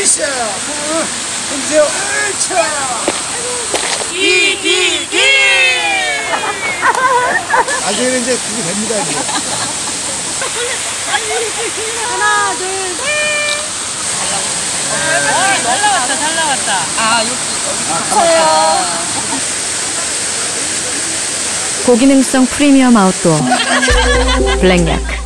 으쌰. 흔드세요. 으쌰. 이디디 나중에는 이제 그게 됩니다, 이제. 하나, 둘, 셋. 잘 나왔다, 잘 나왔다. 아, 여기. 저요. 고기능성 프리미엄 아웃도어 블랙약